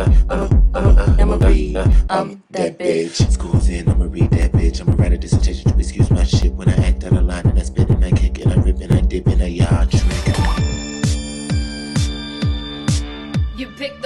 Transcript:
I don't know be. I'm that bitch. School's in, I'ma read that bitch. I'ma write a dissertation to excuse my shit when I act out of line and I spit and I kick and I rip and I dip and I y'all trick. You pick